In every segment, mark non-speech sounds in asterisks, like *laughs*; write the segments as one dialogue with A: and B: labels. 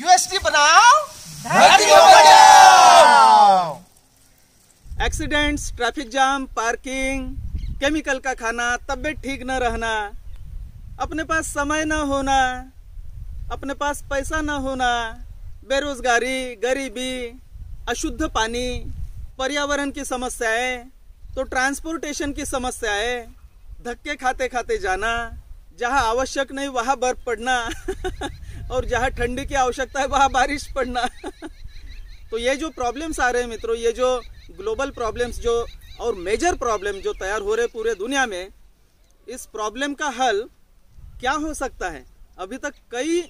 A: UST बनाओ। धरती को बचाओ
B: accidents traffic jam parking chemical का खाना तबीयत ठीक न रहना अपने पास समय न होना अपने पास पैसा न होना बेरोजगारी गरीबी अशुद्ध पानी पर्यावरण की समस्याएँ तो ट्रांसपोर्टेशन की समस्याएँ धक्के खाते खाते जाना जहाँ आवश्यक नहीं वहाँ बर्फ़ पड़ना। *laughs* और जहाँ ठंडी की आवश्यकता है, वहाँ बारिश पड़ना। तो ये जो प्रॉब्लम्स आ रहे हैं मित्रों, ये जो ग्लोबल प्रॉब्लम्स जो और मेजर प्रॉब्लम जो तैयार हो रहे पूरे दुनिया में, इस प्रॉब्लम का हल क्या हो सकता है? अभी तक कई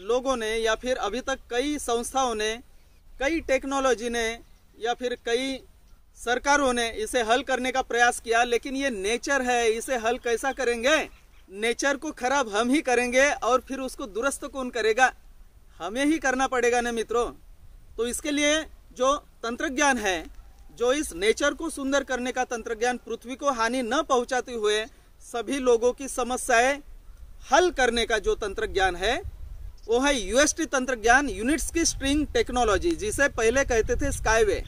B: लोगों ने या फिर अभी तक कई संस्थाओं ने, कई टेक्नोलॉजी ने या फिर कई सरकारों ने इसे हल करने का प्रयास किया, लेकिन ये नेचर है, इसे हल कैसा करेंगे? नेचर को खराब हम ही करेंगे और फिर उसको दुरुस्त कौन करेगा? हमें ही करना पड़ेगा ना मित्रों? तो इसके लिए जो तंत्र ज्ञान है, जो इस नेचर को सुंदर करने का तंत्र ज्ञान पृथ्वी को हानि न पहुंचाते हुए सभी लोगों की समस्याएँ हल करने का जो तंत्र ज्ञान है, वो है यूएसटी तंत्र ज्ञान यूनिट्स की स्ट्रिंग टेक्नोलॉजी, जिसे पहले कहते थे स्काईवे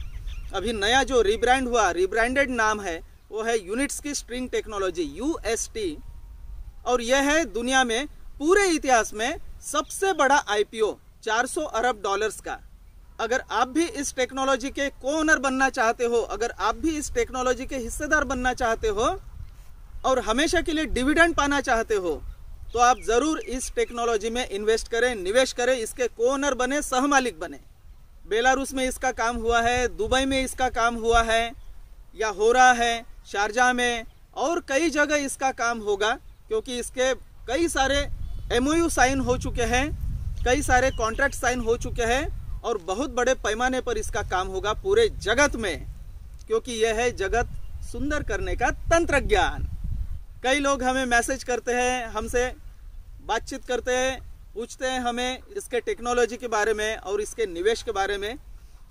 B: अभी नया जो रिब्रांड हुआ रिब्रांडेड नाम है, वो है यूनिट्स की स्ट्रिंग टेक्नोलॉजी यूएसटी और यह है दुनिया में पूरे इतिहास में सबसे बड़ा आईपीओ 400 अरब डॉलर्स का। अगर आप भी इस टेक्नोलॉजी के को ओनर बनना चाहते हो, अगर आप भी इस टेक्नोलॉजी के हिस्सेदार बनना चाहते हो, और हमेशा के लिए डिविडेंड पाना चाहते हो तो आप ज़रूर इस टेक्नोलॉजी में इन्वेस्ट करें, निवेश करें, इसके को ओनर बने सह मालिक बने। बेलारूस में इसका काम हुआ है, दुबई में इसका काम हुआ है, या हो रहा है शारजा में, और कई जगह इसका काम होगा। क्योंकि इसके कई सारे एमओयू साइन हो चुके हैं, कई सारे कॉन्ट्रैक्ट साइन हो चुके हैं और बहुत बड़े पैमाने पर इसका काम होगा पूरे जगत में, क्योंकि यह है जगत सुंदर करने का तंत्र ज्ञान कई लोग हमें मैसेज करते हैं, हमसे बातचीत करते हैं, पूछते हैं हमें इसके टेक्नोलॉजी के बारे में और इसके निवेश के बारे में।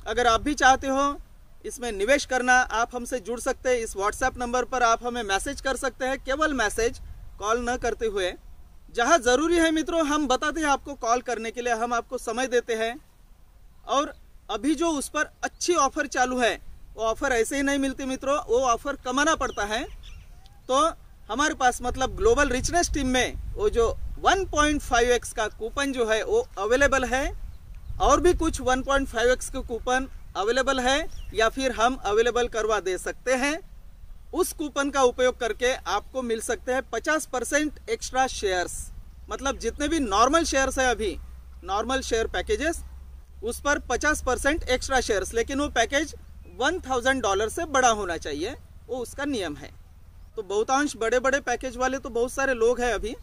B: अगर आप भी चाहते हो इसमें निवेश करना, आप हमसे जुड़ सकते हैं, इस व्हाट्सएप नंबर पर आप हमें मैसेज कर सकते हैं, केवल मैसेज कॉल न करते हुए, जहाँ ज़रूरी है मित्रों, हम बताते हैं आपको कॉल करने के लिए, हम आपको समय देते हैं। और अभी जो उस पर अच्छी ऑफ़र चालू है, वो ऑफ़र ऐसे ही नहीं मिलती मित्रों, वो ऑफ़र कमाना पड़ता है। तो हमारे पास मतलब ग्लोबल रिचनेस टीम में वो जो 1.5x का कूपन जो है, वो अवेलेबल है। और भी कुछ 1.5x के कूपन अवेलेबल है, या फिर हम अवेलेबल करवा दे सकते हैं। उस कूपन का उपयोग करके आपको मिल सकते हैं 50 परसेंट एक्स्ट्रा शेयर्स। मतलब जितने भी नॉर्मल शेयर्स है अभी, नॉर्मल शेयर पैकेजेस, उस पर 50 परसेंट एक्स्ट्रा शेयर्स। लेकिन वो पैकेज 1000 डॉलर से बड़ा होना चाहिए, वो उसका नियम है। तो बहुतांश बड़े बड़े पैकेज वाले तो बहुत सारे लोग हैं अभी।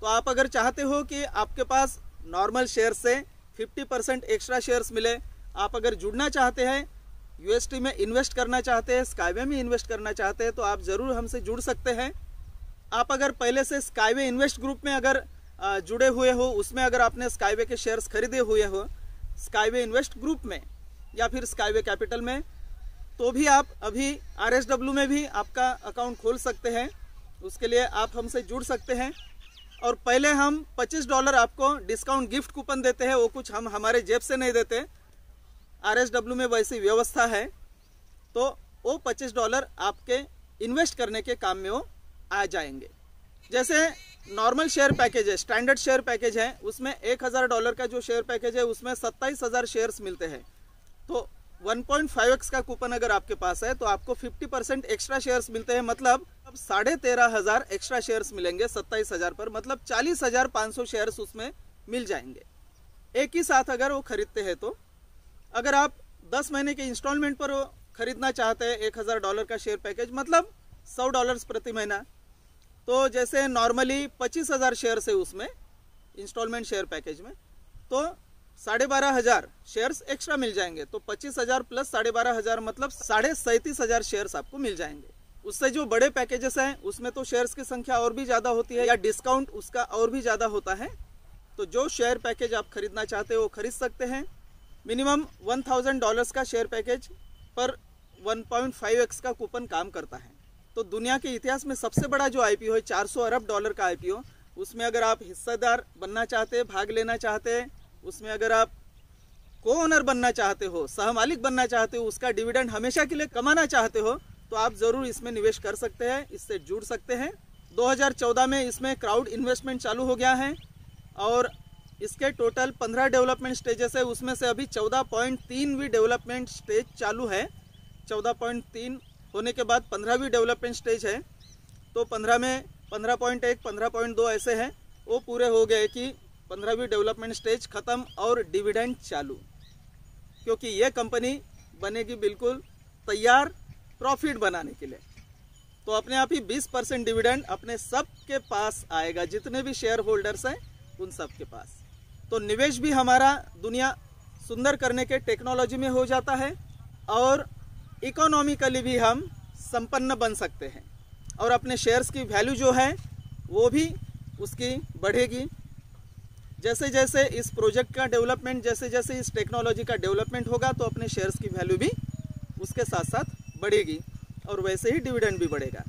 B: तो आप अगर चाहते हो कि आपके पास नॉर्मल शेयर से 50 परसेंट एक्स्ट्रा शेयर्स मिले, आप अगर जुड़ना चाहते हैं यूएसटी में इन्वेस्ट करना चाहते हैं स्काईवे में इन्वेस्ट करना चाहते हैं तो आप ज़रूर हमसे जुड़ सकते हैं। आप अगर पहले से स्काईवे इन्वेस्ट ग्रुप में अगर जुड़े हुए हो, उसमें अगर आपने स्काईवे के शेयर्स खरीदे हुए हो स्काईवे इन्वेस्ट ग्रुप में या फिर स्काईवे कैपिटल में तो भी आप अभी आरएसडब्ल्यू में भी आपका अकाउंट खोल सकते हैं। उसके लिए आप हमसे जुड़ सकते हैं। और पहले हम 25 डॉलर आपको डिस्काउंट गिफ्ट कूपन देते हैं, वो कुछ हम हमारे जेब से नहीं देते। RSW में वैसी व्यवस्था है तो वो 25 डॉलर आपके इन्वेस्ट करने के काम में वो आ जाएँगे। जैसे नॉर्मल शेयर पैकेज है, स्टैंडर्ड शेयर पैकेज है, उसमें एक हज़ार डॉलर का जो शेयर पैकेज है, उसमें सत्ताईस हज़ार शेयर्स मिलते हैं। तो 1.5x का कूपन अगर आपके पास है तो आपको 50 परसेंट एक्स्ट्रा शेयर्स मिलते हैं मतलब अब साढ़े तेरह हज़ार एक्स्ट्रा शेयर्स मिलेंगे सत्ताईस हज़ार पर मतलब चालीस हज़ार पाँच सौ शेयर्स उसमें मिल जाएँगे। एक ही साथ अगर वो खरीदते हैं तो अगर आप दस महीने के इंस्टॉलमेंट पर खरीदना चाहते हैं, एक हज़ार डॉलर का शेयर पैकेज मतलब सौ डॉलर्स प्रति महीना तो जैसे नॉर्मली पच्चीस हज़ार शेयर है उसमें इंस्टॉलमेंट शेयर पैकेज में तो साढ़े बारह हज़ार शेयर्स एक्स्ट्रा मिल जाएँगे। तो पच्चीस हज़ार प्लस साढ़े बारह हज़ार मतलब साढ़े सैंतीस हज़ार शेयर्स आपको मिल जाएँगे। उससे जो बड़े पैकेजेस हैं, उसमें तो शेयर्स की संख्या और भी ज़्यादा होती है या डिस्काउंट उसका और भी ज़्यादा होता है तो जो शेयर पैकेज आप खरीदना चाहते हो खरीद सकते हैं। मिनिमम वन थाउज़ेंड डॉलर्स का शेयर पैकेज पर वन पॉइंट फाइव एक्स का कूपन काम करता है। तो दुनिया के इतिहास में सबसे बड़ा जो आईपीओ है 400 अरब डॉलर का आईपीओ उसमें अगर आप हिस्सेदार बनना चाहते हैं भाग लेना चाहते हैं उसमें अगर आप को ओनर बनना चाहते हो, सहमालिक बनना चाहते हो, उसका डिविडेंड हमेशा के लिए कमाना चाहते हो तो आप ज़रूर इसमें निवेश कर सकते हैं, इससे जुड़ सकते हैं। 2014 में इसमें क्राउड इन्वेस्टमेंट चालू हो गया है और इसके टोटल 15 डेवलपमेंट स्टेजेस है, उसमें से अभी 14.3 भी डेवलपमेंट स्टेज चालू है। 14.3 होने के बाद 15 डेवलपमेंट स्टेज है। तो 15 में 15.1 15.2 ऐसे हैं। वो पूरे हो गए कि 15वीं डेवलपमेंट स्टेज खत्म और डिविडेंड चालू। क्योंकि ये कंपनी बनेगी बिल्कुल तैयार प्रॉफिट बनाने के लिए। तो अपने आप ही 20 परसेंट डिविडेंड अपने सब के पास आएगा। जितने भी शेयर होल्डर्स हैं, उन सब के पास। तो निवेश भी हमारा दुनिया सुंदर करने के टेक्नोलॉजी में हो जाता है और इकोनॉमिकली भी हम संपन्न बन सकते हैं। और अपने शेयर्स की वैल्यू जो है, वो भी उसकी बढ़ेगी। जैसे जैसे इस प्रोजेक्ट का डेवलपमेंट जैसे जैसे इस टेक्नोलॉजी का डेवलपमेंट होगा तो अपने शेयर्स की वैल्यू भी उसके साथ साथ बढ़ेगी और वैसे ही डिविडेंड भी बढ़ेगा।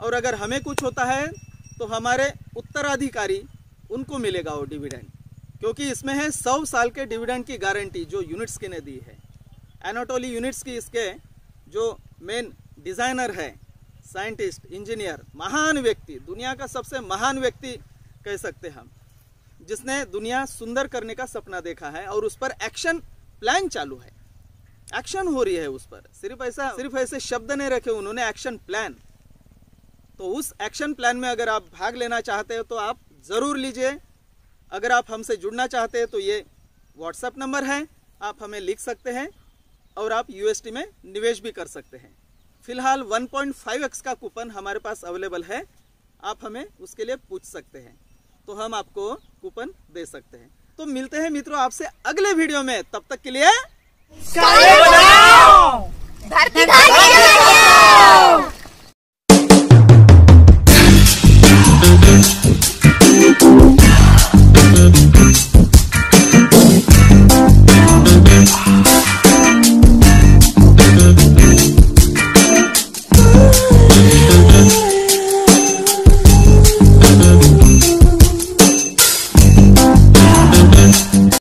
B: और अगर हमें कुछ होता है तो हमारे उत्तराधिकारी उनको मिलेगा वो डिविडेंड क्योंकि इसमें है सौ साल के डिविडेंड की गारंटी जो यूनिट्स की ने दी है। एनाटोली यूनिट्स की इसके जो मेन डिज़ाइनर है साइंटिस्ट इंजीनियर महान व्यक्ति, दुनिया का सबसे महान व्यक्ति कह सकते हम, जिसने दुनिया सुंदर करने का सपना देखा है और उस पर एक्शन प्लान चालू है। एक्शन हो रही है उस पर। सिर्फ़ ऐसा, सिर्फ़ ऐसे शब्द नहीं रखे उन्होंने एक्शन प्लान तो उस एक्शन प्लान में अगर आप भाग लेना चाहते हो तो आप ज़रूर लीजिए। अगर आप हमसे जुड़ना चाहते हैं तो ये व्हाट्सएप नंबर है। आप हमें लिख सकते हैं और आप यूएसटी में निवेश भी कर सकते हैं। फ़िलहाल 1.5x का कूपन हमारे पास अवेलेबल है। आप हमें उसके लिए पूछ सकते हैं। तो हम आपको कूपन दे सकते हैं। तो मिलते हैं मित्रों आपसे अगले वीडियो में। तब तक के लिए
C: धरती